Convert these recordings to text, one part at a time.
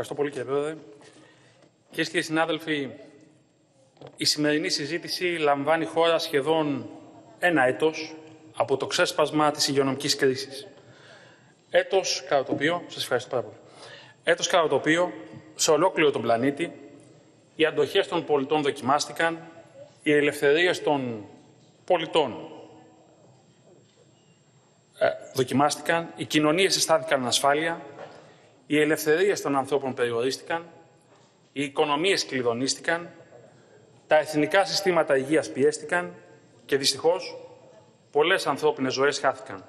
Ευχαριστώ πολύ κύριε Πρόεδρε. Κυρίες και κύριοι συνάδελφοι, η σημερινή συζήτηση λαμβάνει χώρα σχεδόν ένα έτος από το ξέσπασμα της υγειονομικής κρίσης. Έτος κατά το οποίο, σας ευχαριστώ πάρα πολύ, έτος κατά το οποίο σε ολόκληρο τον πλανήτη οι αντοχές των πολιτών δοκιμάστηκαν, οι ελευθερίες των πολιτών ε, δοκιμάστηκαν, οι κοινωνίες αισθάνθηκαν ασφάλεια, οι ελευθερίες των ανθρώπων περιορίστηκαν, οι οικονομίες κλειδονίστηκαν, τα εθνικά συστήματα υγείας πιέστηκαν και δυστυχώς πολλές ανθρώπινες ζωές χάθηκαν.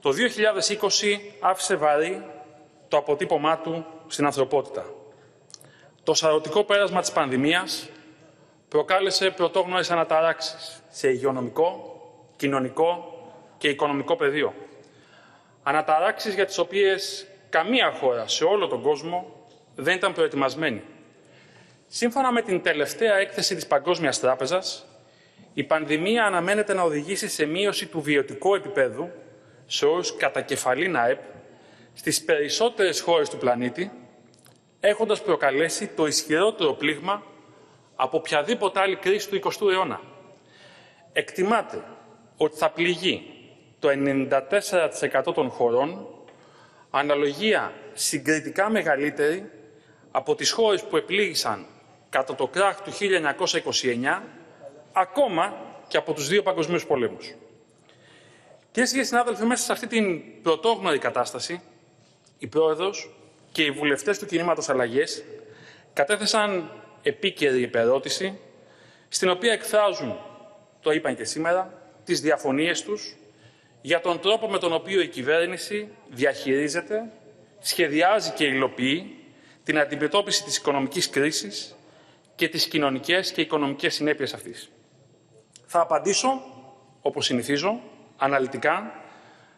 Το 2020 άφησε βαρύ το αποτύπωμά του στην ανθρωπότητα. Το σαρωτικό πέρασμα της πανδημίας προκάλεσε πρωτόγνωρες αναταράξεις σε υγειονομικό, κοινωνικό και οικονομικό πεδίο. Αναταράξεις για τις οποίες καμία χώρα σε όλο τον κόσμο δεν ήταν προετοιμασμένη. Σύμφωνα με την τελευταία έκθεση της Παγκόσμιας Τράπεζας, η πανδημία αναμένεται να οδηγήσει σε μείωση του βιωτικού επίπεδου σε όρους κατακεφαλήν ΑΕΠ στις περισσότερες χώρες του πλανήτη, έχοντας προκαλέσει το ισχυρότερο πλήγμα από οποιαδήποτε άλλη κρίση του 20ου αιώνα. Εκτιμάται ότι θα πληγεί το 94% των χωρών, αναλογία συγκριτικά μεγαλύτερη από τις χώρες που επλήγησαν κατά το κράχ του 1929, ακόμα και από τους δύο παγκοσμίους πολέμους. Κυρίε και συνάδελφοι, μέσα σε αυτή την πρωτόγνωρη κατάσταση, η Πρόεδρος και οι βουλευτές του κινήματος Αλλαγές κατέθεσαν επίκαιρη υπερώτηση, στην οποία εκφράζουν, το είπαν και σήμερα, τις διαφωνίες τους για τον τρόπο με τον οποίο η κυβέρνηση διαχειρίζεται, σχεδιάζει και υλοποιεί την αντιμετώπιση της οικονομικής κρίσης και τις κοινωνικές και οικονομικές συνέπειες αυτής. Θα απαντήσω, όπως συνηθίζω, αναλυτικά,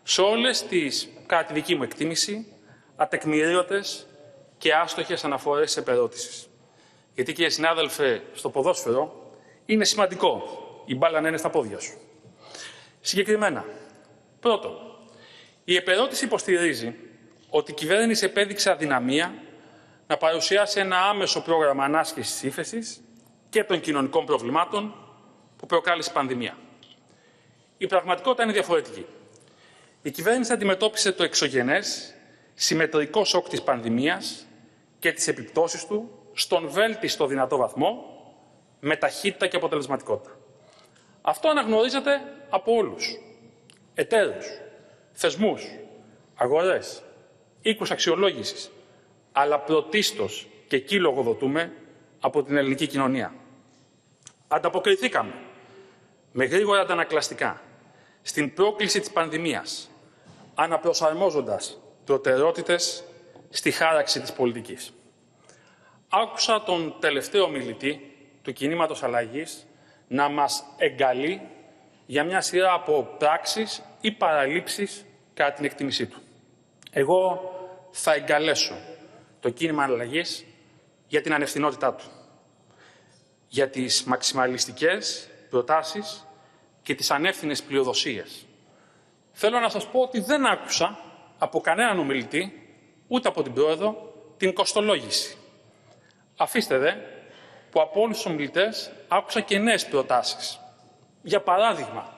σε όλες τις, κατά τη δική μου εκτίμηση, ατεκμηρίωτες και άστοχες αναφορές σε περώτησης. Γιατί, κύριε συνάδελφε, στο ποδόσφαιρο είναι σημαντικό η μπάλα να είναι στα πόδια σου. Συγκεκριμένα, πρώτον, η επερώτηση υποστηρίζει ότι η κυβέρνηση επέδειξε αδυναμία να παρουσιάσει ένα άμεσο πρόγραμμα ανάσχεσης ύφεσης και των κοινωνικών προβλημάτων που προκάλεσε η πανδημία. Η πραγματικότητα είναι διαφορετική. Η κυβέρνηση αντιμετώπισε το εξωγενές συμμετρικό σοκ της πανδημίας και τις επιπτώσεις του στον βέλτιστο δυνατό βαθμό με ταχύτητα και αποτελεσματικότητα. Αυτό αναγνωρίζεται από όλους. Εταίρους, θεσμούς, αγορές, οίκους αξιολόγησης, αλλά πρωτίστως και εκεί λογοδοτούμε από την ελληνική κοινωνία. Ανταποκριθήκαμε με γρήγορα αντανακλαστικά στην πρόκληση της πανδημίας, αναπροσαρμόζοντας προτεραιότητες στη χάραξη της πολιτικής. Άκουσα τον τελευταίο μιλητή του κινήματος αλλαγής να μας εγκαλεί για μια σειρά από πράξεις ή παραλήψεις κατά την εκτίμησή του. Εγώ θα εγκαλέσω το κίνημα αλλαγής για την ανευθυνότητά του, για τις μαξιμαλιστικές προτάσεις και τις ανεύθυνες πλειοδοσίες. Θέλω να σας πω ότι δεν άκουσα από κανέναν ομιλητή, ούτε από την Πρόεδρο, την κοστολόγηση. Αφήστε δε που από όλους τους ομιλητές άκουσα και νέες προτάσεις. Για παράδειγμα,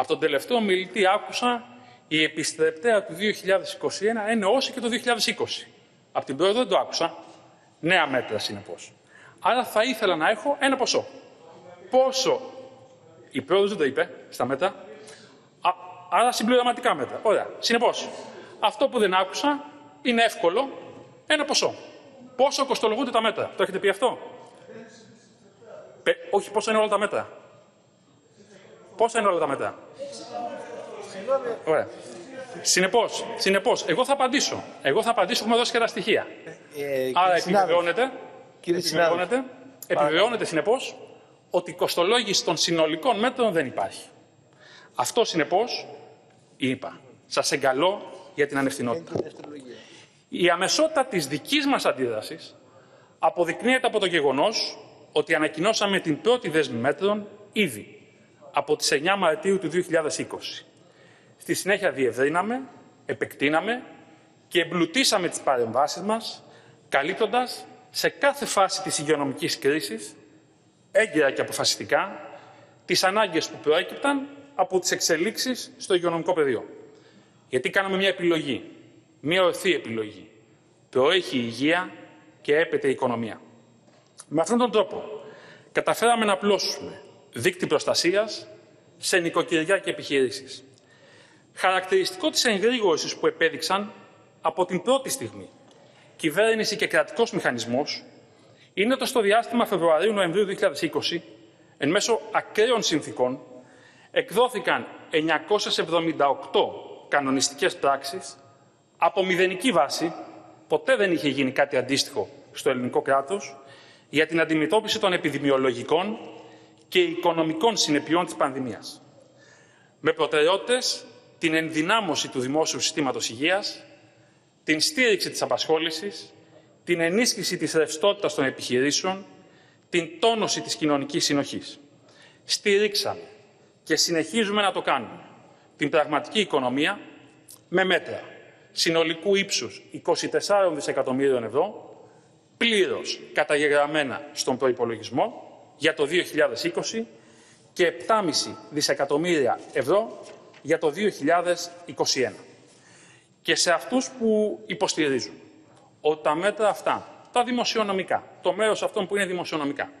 από τον τελευταίο ομιλητή άκουσα η επιστρεπτέα του 2021 είναι όσο και το 2020. Από την Πρόεδρο δεν το άκουσα. Νέα μέτρα, συνεπώς. Άρα θα ήθελα να έχω ένα ποσό. Πόσο η πρόεδρος δεν το είπε στα μέτρα. Α, άρα συμπληρωματικά μέτρα. Ωραία. Συνεπώς, αυτό που δεν άκουσα είναι εύκολο ένα ποσό. Πόσο κοστολογούνται τα μέτρα. Το έχετε πει αυτό; Πε, όχι, πόσο είναι όλα τα μέτρα. Πόσα είναι όλα τα μέτρα. Ωραία. Συνεπώς, συνεπώς, εγώ θα απαντήσω. Εγώ θα απαντήσω, έχουμε δώσει και τα στοιχεία. Ε, ε Άρα επιβεβαιώνεται, επιβεβαιώνεται, επιβεβαιώνεται συνεπώς ότι η κοστολόγηση των συνολικών μέτρων δεν υπάρχει. Αυτό συνεπώς είπα. Σας εγκαλώ για την ανευθυνότητα. Η αμεσότητα της δικής μας αντίδρασης αποδεικνύεται από το γεγονός ότι ανακοινώσαμε την πρώτη δέσμη μέτρων ήδη από τις 9 Μαρτίου του 2020. Στη συνέχεια διευρύναμε, επεκτείναμε και εμπλουτίσαμε τις παρεμβάσεις μας καλύπτοντας σε κάθε φάση της υγειονομικής κρίσης, έγκαιρα και αποφασιστικά, τις ανάγκες που προέκυπταν από τις εξελίξεις στο υγειονομικό πεδίο. Γιατί κάναμε μια επιλογή, μια ορθή επιλογή. Προέχει η υγεία και έπεται η οικονομία. Με αυτόν τον τρόπο καταφέραμε να απλώσουμε δίκτυ προστασίας σε νοικοκυριά και επιχειρήσεις. Χαρακτηριστικό της εγρήγορσης που επέδειξαν από την πρώτη στιγμή κυβέρνηση και κρατικός μηχανισμός είναι ότι στο διάστημα Φεβρουαρίου-Νοεμβρίου 2020, εν μέσω ακραίων συνθήκων, εκδόθηκαν 978 κανονιστικές πράξεις από μηδενική βάση, ποτέ δεν είχε γίνει κάτι αντίστοιχο στο ελληνικό κράτος, για την αντιμετώπιση των επιδημιολογικών και οικονομικών συνεπειών της πανδημίας. Με προτεραιότητες την ενδυνάμωση του δημόσιου συστήματος υγείας, την στήριξη της απασχόλησης, την ενίσχυση της ρευστότητας των επιχειρήσεων, την τόνωση της κοινωνικής συνοχής. Στηρίξαμε και συνεχίζουμε να το κάνουμε την πραγματική οικονομία με μέτρα συνολικού ύψους 24 δισεκατομμύριων ευρώ, πλήρως καταγεγραμμένα στον προϋπολογισμό για το 2020 και 7,5 δισεκατομμύρια ευρώ για το 2021. Και σε αυτούς που υποστηρίζουν ότι τα μέτρα αυτά, τα δημοσιονομικά, το μέρος αυτών που είναι δημοσιονομικά,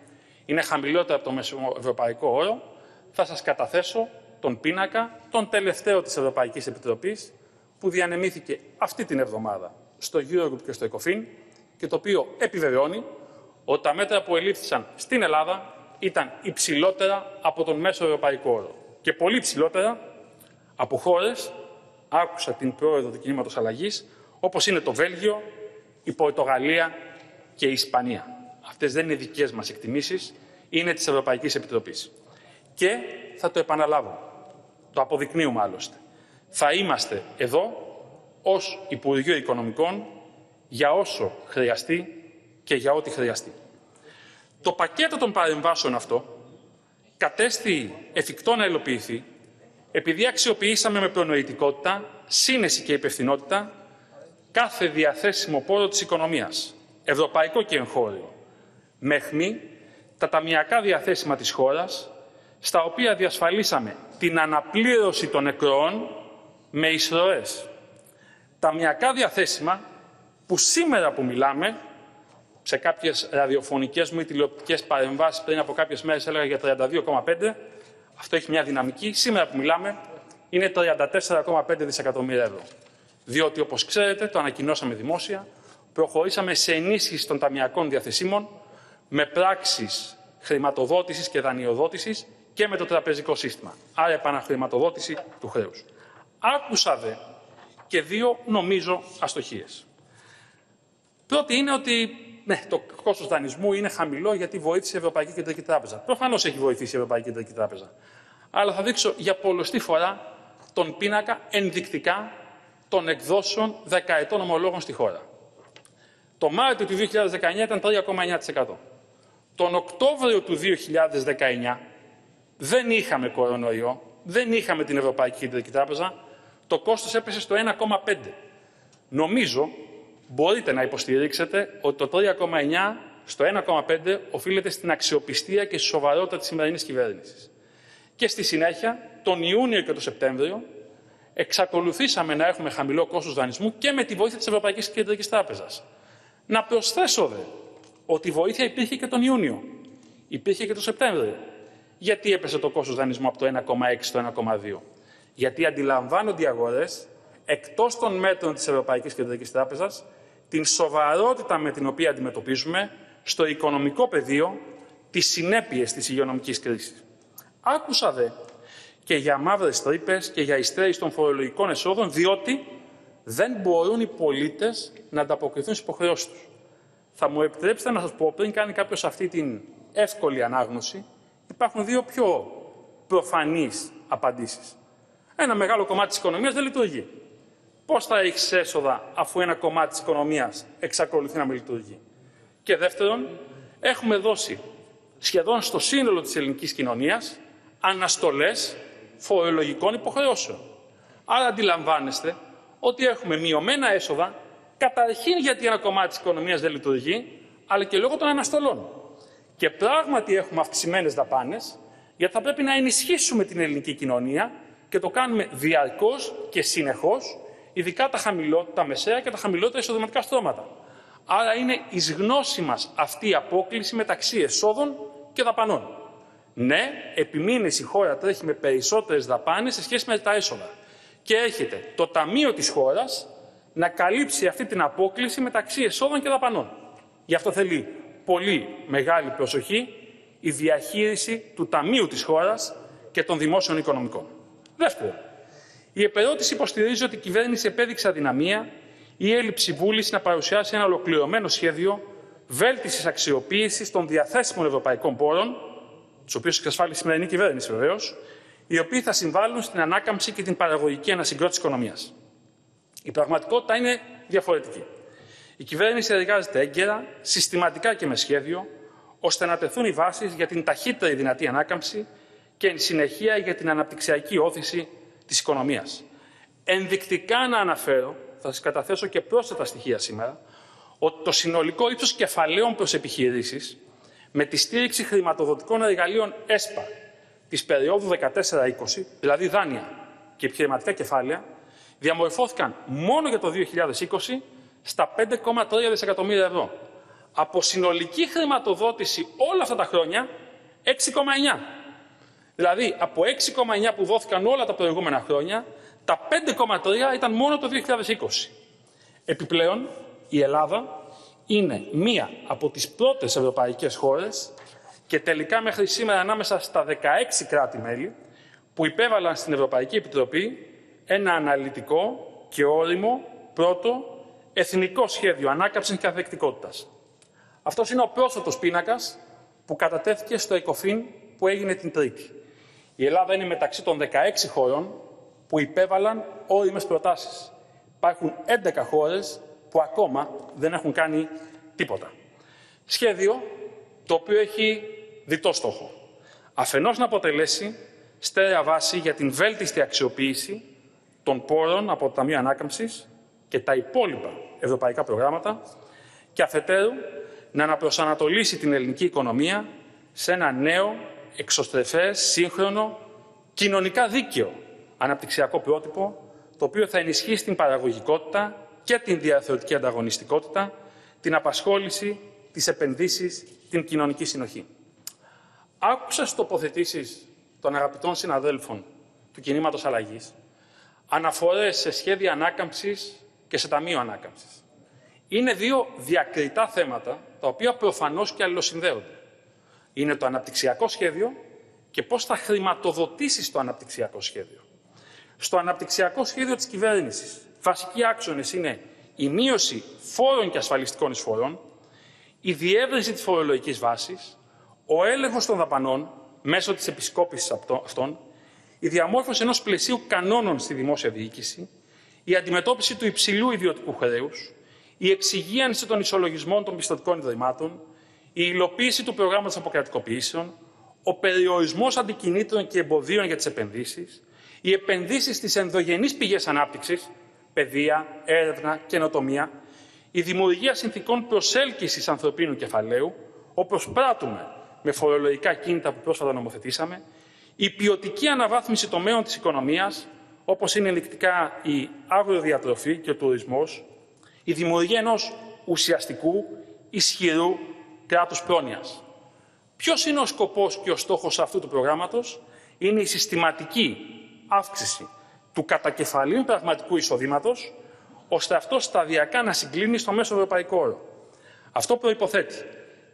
είναι χαμηλότερα από το ευρωπαϊκό όρο, θα σας καταθέσω τον πίνακα, τον τελευταίο της Ευρωπαϊκής Επιτροπής, που διανεμήθηκε αυτή την εβδομάδα στο Eurogroup και στο ECOFIN και το οποίο επιβεβαιώνει ότι τα μέτρα που ελήφθησαν στην Ελλάδα ήταν υψηλότερα από τον μέσο ευρωπαϊκό όρο και πολύ υψηλότερα από χώρες, άκουσα την πρόεδρο του κινήματος αλλαγής, όπως είναι το Βέλγιο, η Πορτογαλία και η Ισπανία. Αυτές δεν είναι δικές μας εκτιμήσεις, είναι της Ευρωπαϊκής Επιτροπής. Και θα το επαναλάβω. Το αποδεικνύουμε άλλωστε. Θα είμαστε εδώ ως Υπουργείο Οικονομικών για όσο χρειαστεί και για ό,τι χρειαστεί. Το πακέτο των παρεμβάσεων αυτό κατέστη εφικτό να υλοποιηθεί επειδή αξιοποιήσαμε με προνοητικότητα, σύνεση και υπευθυνότητα κάθε διαθέσιμο πόρο της οικονομίας, ευρωπαϊκό και εγχώριο, μέχρι τα ταμιακά διαθέσιμα της χώρας, στα οποία διασφαλίσαμε την αναπλήρωση των νεκρών με εισρωές. Ταμιακά διαθέσιμα που σήμερα που μιλάμε, σε κάποιες ραδιοφωνικές μου ή τηλεοπτικές παρεμβάσεις πριν από κάποιες μέρες έλεγα για 32,5, αυτό έχει μια δυναμική. Σήμερα που μιλάμε είναι 34,5 δισεκατομμύρια ευρώ. Διότι, όπως ξέρετε, το ανακοινώσαμε δημόσια, προχωρήσαμε σε ενίσχυση των ταμιακών διαθεσίμων με πράξεις χρηματοδότησης και δανειοδότησης και με το τραπεζικό σύστημα. Άρα επαναχρηματοδότηση του χρέους. Άκουσα δε και δύο, νομίζω, αστοχίες. Πρώτη είναι ότι ναι, το κόστος δανεισμού είναι χαμηλό γιατί βοήθησε η Ευρωπαϊκή Κεντρική Τράπεζα. Προφανώς έχει βοηθήσει η Ευρωπαϊκή Κεντρική Τράπεζα. Αλλά θα δείξω για πολλωστή φορά τον πίνακα ενδεικτικά των εκδόσεων δεκαετών ομολόγων στη χώρα. Το Μάρτιο του 2019 ήταν 3,9%. Τον Οκτώβριο του 2019 δεν είχαμε κορονοϊό, δεν είχαμε την Ευρωπαϊκή Κεντρική Τράπεζα, το κόστος έπεσε στο 1,5%. Νομίζω μπορείτε να υποστηρίξετε ότι το 3,9 στο 1,5 οφείλεται στην αξιοπιστία και στη σοβαρότητα της σημερινής κυβέρνησης. Και στη συνέχεια, τον Ιούνιο και τον Σεπτέμβριο, εξακολουθήσαμε να έχουμε χαμηλό κόστος δανεισμού και με τη βοήθεια της Ευρωπαϊκής Κεντρικής Τράπεζας. Να προσθέσω δε ότι η βοήθεια υπήρχε και τον Ιούνιο, υπήρχε και τον Σεπτέμβριο. Γιατί έπεσε το κόστος δανεισμού από το 1,6 στο 1,2. Γιατί αντιλαμβάνονται οι αγορές, εκτός των μέτρων της Ευρωπαϊκής Κεντρικής Τράπεζας, την σοβαρότητα με την οποία αντιμετωπίζουμε στο οικονομικό πεδίο τις συνέπειες της υγειονομικής κρίσης. Άκουσα δε και για μαύρες τρύπες και για ειστέρηση των φορολογικών εσόδων, διότι δεν μπορούν οι πολίτες να ανταποκριθούν στις υποχρεώσεις τους. Θα μου επιτρέψετε να σας πω, πριν κάνει κάποιος αυτή την εύκολη ανάγνωση, υπάρχουν δύο πιο προφανείς απαντήσεις. Ένα μεγάλο κομμάτι της οικονομίας δεν λειτουργεί. Πώς θα έχεις έσοδα αφού ένα κομμάτι της οικονομίας εξακολουθεί να μην λειτουργεί; Και δεύτερον, έχουμε δώσει σχεδόν στο σύνολο της ελληνικής κοινωνίας αναστολές φορολογικών υποχρεώσεων. Άρα αντιλαμβάνεστε ότι έχουμε μειωμένα έσοδα Καταρχήν γιατί ένα κομμάτι της οικονομίας δεν λειτουργεί, αλλά και λόγω των αναστολών. Και πράγματι έχουμε αυξημένες δαπάνες, γιατί θα πρέπει να ενισχύσουμε την ελληνική κοινωνία και το κάνουμε διαρκώς και συνεχώς, ειδικά τα, χαμηλό, τα μεσαία και τα χαμηλότερα εισοδηματικά στρώματα. Άρα είναι εις γνώση μας αυτή η απόκληση μεταξύ εσόδων και δαπανών. Ναι, επιμήνες η χώρα τρέχει με περισσότερες δαπάνες σε σχέση με τα έσοδα. Και έρχεται το Ταμείο της χώρας να καλύψει αυτή την απόκληση μεταξύ εσόδων και δαπανών. Γι' αυτό θέλει πολύ μεγάλη προσοχή η διαχείριση του Ταμείου της χώρας και των δημόσιων οικονομικών. Δεύτερον, η επερώτηση υποστηρίζει ότι η κυβέρνηση επέδειξε αδυναμία ή έλλειψη βούλησης να παρουσιάσει ένα ολοκληρωμένο σχέδιο βέλτισης αξιοποίησης των διαθέσιμων ευρωπαϊκών πόρων τους οποίους εξασφάλισε η σημερινή κυβέρνηση βεβαίως, οι οποίοι θα συμβάλλουν στην ανάκαμψη και την παραγωγική ανασυγκρότηση οικονομίας. Η πραγματικότητα είναι διαφορετική. Η κυβέρνηση εργάζεται έγκαιρα, συστηματικά και με σχέδιο, ώστε να τεθούν οι βάσεις για την ταχύτερη δυνατή ανάκαμψη και εν συνεχεία για την αναπτυξιακή όθηση της οικονομίας. Ενδεικτικά να αναφέρω, θα σας καταθέσω και πρόσθετα στοιχεία σήμερα, ότι το συνολικό ύψος κεφαλαίων προς επιχειρήσεις με τη στήριξη χρηματοδοτικών εργαλείων ΕΣΠΑ της περίοδου 14-20, δηλαδή δάνεια και επιχειρηματικά κεφάλαια, διαμορφώθηκαν μόνο για το 2020 στα 5,3 δισεκατομμύρια ευρώ. Από συνολική χρηματοδότηση όλα αυτά τα χρόνια, 6,9. Δηλαδή, από 6,9 που δόθηκαν όλα τα προηγούμενα χρόνια, τα 5,3 ήταν μόνο το 2020. Επιπλέον, η Ελλάδα είναι μία από τις πρώτες ευρωπαϊκές χώρες και τελικά μέχρι σήμερα ανάμεσα στα 16 κράτη-μέλη που υπέβαλαν στην Ευρωπαϊκή Επιτροπή ένα αναλυτικό και όριμο πρώτο εθνικό σχέδιο ανάκαμψης και αθεκτικότητας. Αυτός είναι ο πρόσθετος πίνακας που κατατέθηκε στο ΕΚΟΦΗΝ που έγινε την Τρίτη. Η Ελλάδα είναι μεταξύ των 16 χωρών που υπέβαλαν όριμες προτάσεις. Υπάρχουν 11 χώρες που ακόμα δεν έχουν κάνει τίποτα. Σχέδιο το οποίο έχει διτό στόχο. Αφενός να αποτελέσει στέρεα βάση για την βέλτιστη αξιοποίηση των πόρων από το Ταμείο Ανάκαμψης και τα υπόλοιπα ευρωπαϊκά προγράμματα και αφετέρου να αναπροσανατολίσει την ελληνική οικονομία σε ένα νέο, εξωστρεφές, σύγχρονο, κοινωνικά δίκαιο αναπτυξιακό πρότυπο, το οποίο θα ενισχύσει την παραγωγικότητα και την διαθεωτική ανταγωνιστικότητα, την απασχόληση, τις επενδύσεις, την κοινωνική συνοχή. Άκουσα στις τοποθετήσεις των αγαπητών συναδέλφων του κινήματος αλλαγής; Αναφορές σε σχέδια ανάκαμψης και σε ταμείο ανάκαμψης. Είναι δύο διακριτά θέματα, τα οποία προφανώς και αλληλοσυνδέονται. Είναι το αναπτυξιακό σχέδιο και πώς θα χρηματοδοτήσεις το αναπτυξιακό σχέδιο. Στο αναπτυξιακό σχέδιο της κυβέρνησης βασικοί άξονες είναι η μείωση φόρων και ασφαλιστικών εισφορών, η διεύρυνση της φορολογικής βάσης, ο έλεγχος των δαπανών μέσω της επισκόπησης αυτών, η διαμόρφωση ενός πλαισίου κανόνων στη δημόσια διοίκηση, η αντιμετώπιση του υψηλού ιδιωτικού χρέους, η εξυγίανση των ισολογισμών των πιστοτικών ιδρυμάτων, η υλοποίηση του προγράμματος αποκρατικοποιήσεων, ο περιορισμός αντικινήτρων και εμποδίων για τις επενδύσεις, οι επενδύσεις στις ενδογενείς πηγές ανάπτυξης, παιδεία, έρευνα, καινοτομία, η δημιουργία συνθήκων προσέλκυσης ανθρωπίνου κεφαλαίου, όπως πράττουμε με φορολογικά κίνητα που πρόσφατα νομοθετήσαμε, η ποιοτική αναβάθμιση τομέων της οικονομίας, όπως είναι ενδεικτικά η αγροδιατροφή και ο τουρισμός, η δημιουργία ενός ουσιαστικού, ισχυρού κράτους πρόνοιας. Ποιος είναι ο σκοπός και ο στόχος αυτού του προγράμματος; Είναι η συστηματική αύξηση του κατακεφαλίου πραγματικού εισοδήματος, ώστε αυτό σταδιακά να συγκλίνει στο μέσο ευρωπαϊκό όρο. Αυτό προϋποθέτει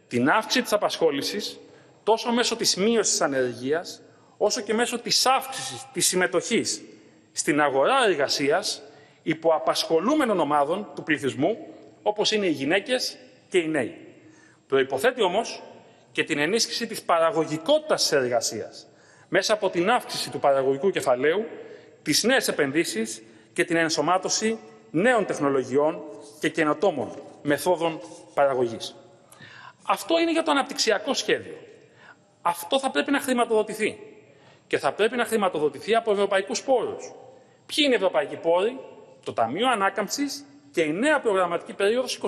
την αύξηση της απασχόλησης τόσο μέσω της μείωσης της ανεργίας, όσο και μέσω της αύξησης της συμμετοχής στην αγορά εργασίας υπό απασχολούμενων ομάδων του πληθυσμού, όπως είναι οι γυναίκες και οι νέοι. Προϋποθέτει όμως και την ενίσχυση της παραγωγικότητας της εργασίας, μέσα από την αύξηση του παραγωγικού κεφαλαίου τις νέες επενδύσεις και την ενσωμάτωση νέων τεχνολογιών και καινοτόμων μεθόδων παραγωγής. Αυτό είναι για το αναπτυξιακό σχέδιο. Αυτό θα πρέπει να χρηματοδοτηθεί. Και θα πρέπει να χρηματοδοτηθεί από ευρωπαϊκούς πόρους. Ποιοι είναι οι ευρωπαϊκοί πόροι; Το Ταμείο Ανάκαμψης και η νέα προγραμματική περίοδος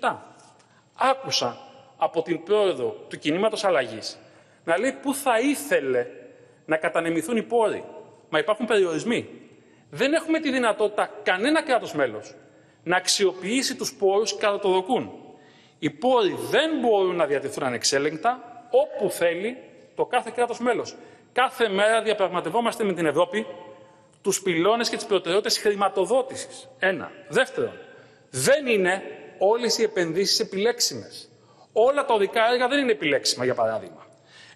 21-27. Άκουσα από την πρόεδρο του κινήματος αλλαγής να λέει πού θα ήθελε να κατανεμηθούν οι πόροι. Μα υπάρχουν περιορισμοί. Δεν έχουμε τη δυνατότητα κανένα κράτος μέλος να αξιοποιήσει τους πόρους κατά το δοκούν. Οι πόροι δεν μπορούν να διατηθούν ανεξέλεγκτα όπου θέλει το κάθε κράτος μέλος. Κάθε μέρα διαπραγματευόμαστε με την Ευρώπη τους πυλώνες και τις προτεραιότητες χρηματοδότησης. Ένα. Δεύτερον, δεν είναι όλες οι επενδύσεις επιλέξιμες. Όλα τα οδικά έργα δεν είναι επιλέξιμα, για παράδειγμα.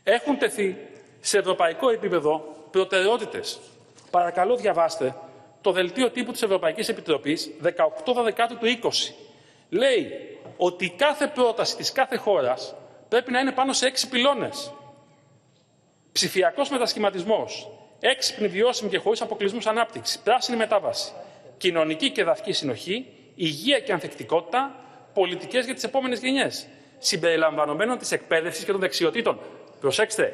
Έχουν τεθεί σε ευρωπαϊκό επίπεδο προτεραιότητες. Παρακαλώ διαβάστε το δελτίο τύπου της Ευρωπαϊκής Επιτροπής 18 του 20. Λέει ότι κάθε πρόταση της κάθε χώρας πρέπει να είναι πάνω σε έξι πυλώνες. Ψηφιακός μετασχηματισμός, έξυπνη, βιώσιμη και χωρίς αποκλεισμούς ανάπτυξη, πράσινη μετάβαση, κοινωνική και δαφική συνοχή, υγεία και ανθεκτικότητα, πολιτικές για τις επόμενες γενιές, συμπεριλαμβανομένων της εκπαίδευσης και των δεξιοτήτων. Προσέξτε,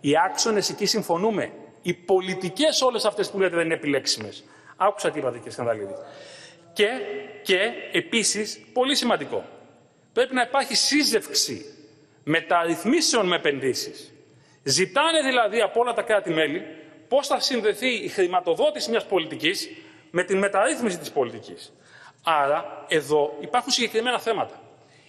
οι άξονες εκεί συμφωνούμε. Οι πολιτικές όλες αυτές που λέτε δεν είναι επιλέξιμες. Άκουσα τι είπατε κύριε Σκανδαλίδη. Και, και επίσης, πολύ σημαντικό, πρέπει να υπάρχει σύζευξη μεταρρυθμίσεων με επενδύσεις. Ζητάνε δηλαδή από όλα τα κράτη-μέλη πώς θα συνδεθεί η χρηματοδότηση μιας πολιτικής με την μεταρρύθμιση της πολιτικής. Άρα, εδώ υπάρχουν συγκεκριμένα θέματα.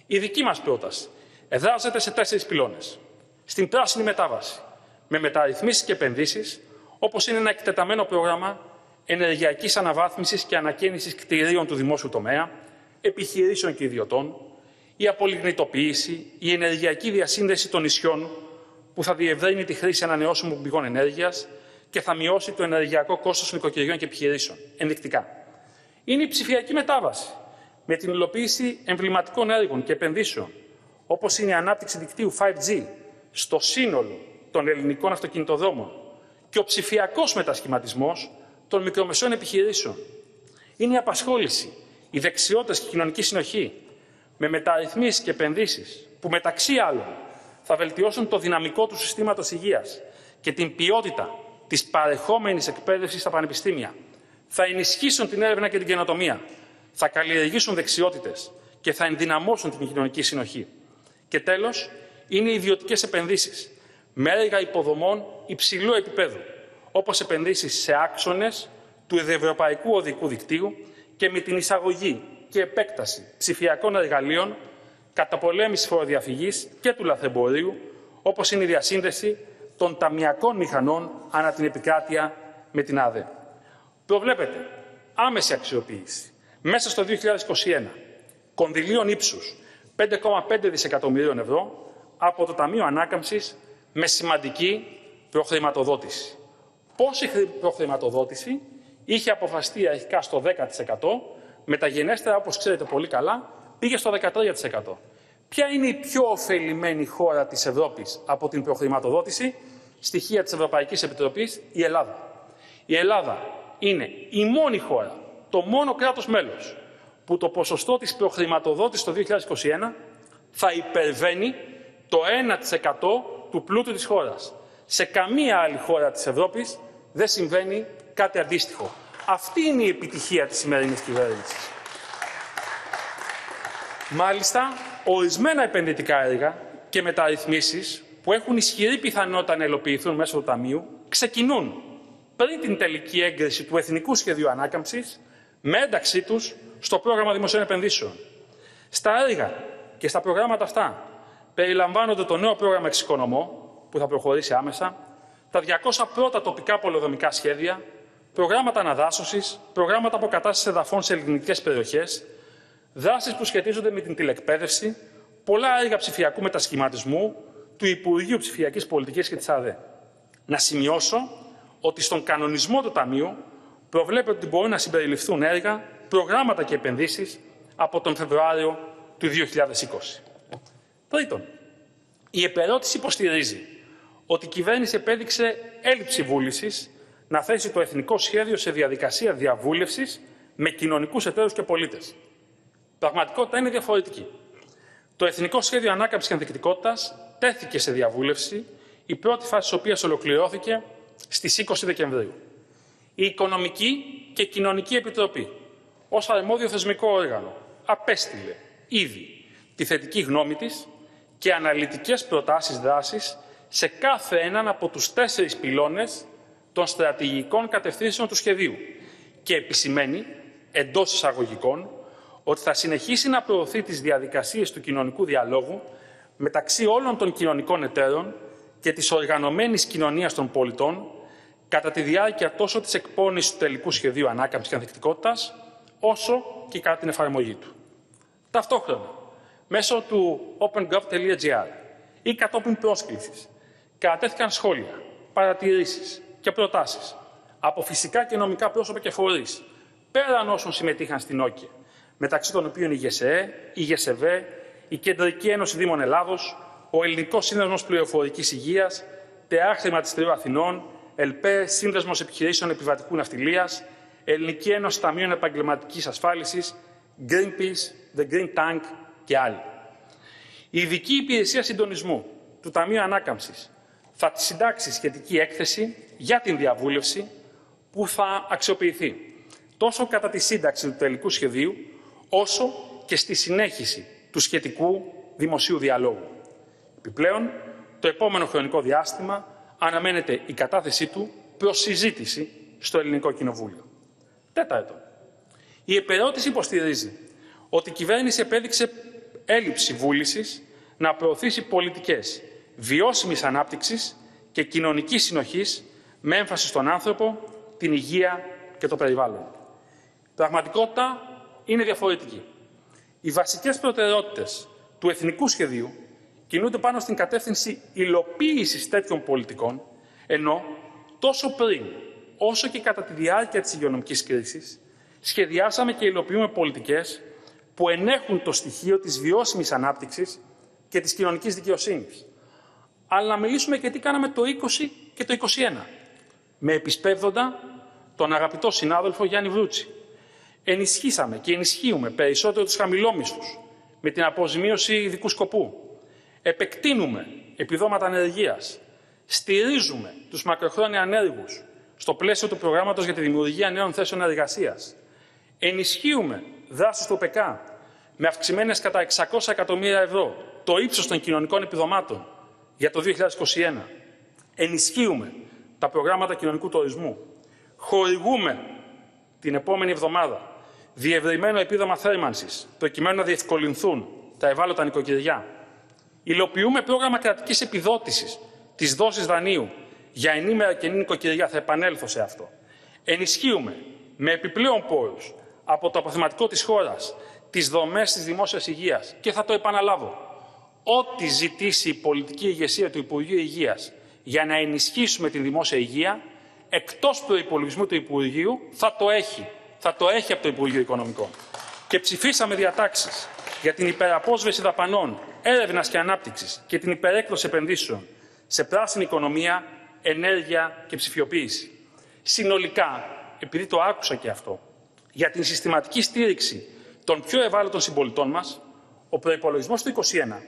Η δική μας πρόταση εδράζεται σε τέσσερις πυλώνες. Στην πράσινη μετάβαση, με μεταρρυθμίσεις και επενδύσεις, όπως είναι ένα εκτεταμένο πρόγραμμα ενεργειακής αναβάθμισης και ανακαίνησης κτηρίων του δημόσιου τομέα, επιχειρήσεων και ιδιωτών, η απολιγνητοποίηση, η ενεργειακή διασύνδεση των νησιών που θα διευρύνει τη χρήση ανανεώσιμων πηγών ενέργειας και θα μειώσει το ενεργειακό κόστος νοικοκυριών και επιχειρήσεων. Ενδεικτικά. Είναι η ψηφιακή μετάβαση με την υλοποίηση εμβληματικών έργων και επενδύσεων, όπως είναι η ανάπτυξη δικτύου 5G στο σύνολο των ελληνικών αυτοκινητοδρόμων και ο ψηφιακός μετασχηματισμός των μικρομεσαίων επιχειρήσεων. Είναι η απασχόληση, η δεξιότητες και η κοινωνική συνοχή, με μεταρρυθμίσεις και επενδύσεις, που μεταξύ άλλων θα βελτιώσουν το δυναμικό του συστήματος υγείας και την ποιότητα της παρεχόμενης εκπαίδευσης στα πανεπιστήμια. Θα ενισχύσουν την έρευνα και την καινοτομία. Θα καλλιεργήσουν δεξιότητες και θα ενδυναμώσουν την κοινωνική συνοχή. Και τέλος, είναι οι ιδιωτικές επενδύσεις με έργα υποδομών υψηλού επίπεδου όπως επενδύσεις σε άξονες του ευρωπαϊκού οδικού δικτύου και με την εισαγωγή και επέκταση ψηφιακών εργαλείων καταπολέμηση φοροδιαφυγής και του λαθεμπορίου, όπως είναι η διασύνδεση των ταμιακών μηχανών ανά την επικράτεια με την ΑΔΕ. Προβλέπεται άμεση αξιοποίηση μέσα στο 2021 κονδυλίων ύψους 5,5 δισεκατομμυρίων ευρώ από το Ταμείο Ανάκαμψης με σημαντική προχρηματοδότηση. Πόση προχρηματοδότηση είχε αποφαστεί αρχικά στο 10%, μεταγενέστερα, όπως ξέρετε πολύ καλά, πήγε στο 13%. Ποια είναι η πιο ωφελημένη χώρα της Ευρώπης από την προχρηματοδότηση, στοιχεία της Ευρωπαϊκής Επιτροπής, η Ελλάδα. Η Ελλάδα είναι η μόνη χώρα, το μόνο κράτος μέλος, που το ποσοστό της προχρηματοδότησης το 2021 θα υπερβαίνει το 1% του πλούτου της χώρας. Σε καμία άλλη χώρα της Ευρώπης δεν συμβαίνει κάτι αντίστοιχο. Αυτή είναι η επιτυχία της σημερινής κυβέρνησης. Μάλιστα, ορισμένα επενδυτικά έργα και μεταρρυθμίσεις που έχουν ισχυρή πιθανότητα να υλοποιηθούν μέσω του Ταμείου ξεκινούν πριν την τελική έγκριση του Εθνικού Σχεδίου Ανάκαμψης με ένταξή τους στο πρόγραμμα δημοσίων επενδύσεων. Στα έργα και στα προγράμματα αυτά περιλαμβάνονται το νέο πρόγραμμα Εξοικονομώ, που θα προχωρήσει άμεσα, τα 200 πρώτα τοπικά πολεοδομικά σχέδια, προγράμματα αναδάσωσης, προγράμματα αποκατάστασης εδαφών σε ελληνικές περιοχές, δράσεις που σχετίζονται με την τηλεκπαίδευση, πολλά έργα ψηφιακού μετασχηματισμού του Υπουργείου Ψηφιακής Πολιτικής και της ΑΔΕ. Να σημειώσω ότι στον κανονισμό του Ταμείου προβλέπεται ότι μπορούν να συμπεριληφθούν έργα, προγράμματα και επενδύσεις από τον Φεβρουάριο του 2020. Τρίτον, η επερώτηση υποστηρίζει ότι η κυβέρνηση επέδειξε έλλειψη βούλησης να θέσει το εθνικό σχέδιο σε διαδικασία διαβούλευσης με κοινωνικούς εταίρους και πολίτες. Πραγματικότητα είναι διαφορετική. Το Εθνικό Σχέδιο Ανάκαμψης και Ανθεκτικότητα τέθηκε σε διαβούλευση, η πρώτη φάση της οποίας ολοκληρώθηκε στις 20 Δεκεμβρίου. Η Οικονομική και Κοινωνική Επιτροπή, ως αρμόδιο θεσμικό όργανο, απέστειλε ήδη τη θετική γνώμη της και αναλυτικές προτάσεις δράσης σε κάθε έναν από τους τέσσερις πυλώνες των στρατηγικών κατευθύνσεων του σχεδίου και επισημαίνει εντός εισαγωγικών ότι θα συνεχίσει να προωθεί τις διαδικασίες του κοινωνικού διαλόγου μεταξύ όλων των κοινωνικών εταίρων και της οργανωμένης κοινωνίας των πολιτών κατά τη διάρκεια τόσο της εκπόνησης του τελικού σχεδίου ανάκαμψης και ανθεκτικότητας, όσο και κατά την εφαρμογή του. Ταυτόχρονα, μέσω του opengov.gr ή κατόπιν πρόσκλησης, κατατέθηκαν σχόλια, παρατηρήσεις και προτάσεις από φυσικά και νομικά πρόσωπα και φορείς, πέραν όσων συμμετείχαν στην ΟΚΕ, μεταξύ των οποίων η ΓΕΣΕΕ, η ΓΕΣΕΒΕ, η Κεντρική Ένωση Δήμων Ελλάδος, ο Ελληνικός Σύνδεσμος Πληροφορικής Υγείας, ΤΕΑ Χρηματιστηρίου Αθηνών, ΕΛΠΕ, Σύνδεσμος Επιχειρήσεων Επιβατικού Ναυτιλίας, Ελληνική Ένωση Ταμείων Επαγγελματικής Ασφάλισης, Greenpeace, The Green Tank και άλλοι. Η Ειδική Υπηρεσία Συντονισμού του Ταμείου Ανάκαμψης θα τη συντάξει σχετική έκθεση για την διαβούλευση που θα αξιοποιηθεί τόσο κατά τη σύνταξη του τελικού σχεδίου, όσο και στη συνέχιση του σχετικού δημοσίου διαλόγου. Επιπλέον, το επόμενο χρονικό διάστημα αναμένεται η κατάθεσή του προς συζήτηση στο Ελληνικό Κοινοβούλιο. Τέταρτον, η επερώτηση υποστηρίζει ότι η κυβέρνηση επέδειξε έλλειψη βούλησης να προωθήσει πολιτικές βιώσιμης ανάπτυξης και κοινωνικής συνοχής με έμφαση στον άνθρωπο, την υγεία και το περιβάλλον. Η πραγματικότητα είναι διαφορετική. Οι βασικές προτεραιότητες του εθνικού σχεδίου κινούνται πάνω στην κατεύθυνση υλοποίησης τέτοιων πολιτικών, ενώ τόσο πριν όσο και κατά τη διάρκεια της υγειονομικής κρίσης σχεδιάσαμε και υλοποιούμε πολιτικές που ενέχουν το στοιχείο της βιώσιμης ανάπτυξης και της κοινωνικής δικαιοσύνης. Αλλά να μιλήσουμε και τι κάναμε το 20 και το 21, με επισπεύδοντα τον αγαπητό συνάδελφο Γιάννη Βρούτσι. Ενισχύσαμε και ενισχύουμε περισσότερο τους χαμηλόμισθους με την αποζημίωση ειδικού σκοπού, επεκτείνουμε επιδόματα ανεργίας, στηρίζουμε τους μακροχρόνια ανέργους στο πλαίσιο του προγράμματος για τη δημιουργία νέων θέσεων εργασίας, ενισχύουμε δράσεις του ΠΕΚΑ με αυξημένες κατά 600 εκατομμύρια ευρώ το ύψος των κοινωνικών επιδομάτων για το 2021. Ενισχύουμε τα προγράμματα κοινωνικού τουρισμού. Χορηγούμε την επόμενη εβδομάδα διευρυμένο επίδομα θέρμανσης προκειμένου να διευκολυνθούν τα ευάλωτα νοικοκυριά Υλοποιούμε πρόγραμμα κρατικής επιδότησης της δόσης δανείου για ενήμερα και νοικοκυριά. Θα επανέλθω σε αυτό. Ενισχύουμε με επιπλέον πόρους από το αποθεματικό της χώρας τις δομές της δημόσιας υγείας. Και θα το επαναλάβω. Ό,τι ζητήσει η πολιτική ηγεσία του Υπουργείου Υγείας για να ενισχύσουμε την δημόσια υγεία, εκτός προπολογισμού του Υπουργείου, θα το έχει. Θα το έχει από το Υπουργείο Οικονομικών. Και ψηφίσαμε διατάξεις για την υπεραπόσβεση δαπανών έρευνας και ανάπτυξης και την υπερέκδοση επενδύσεων σε πράσινη οικονομία, ενέργεια και ψηφιοποίηση. Συνολικά, επειδή το άκουσα και αυτό, για την συστηματική στήριξη των πιο ευάλωτων συμπολιτών μας, ο προπολογισμό του 2021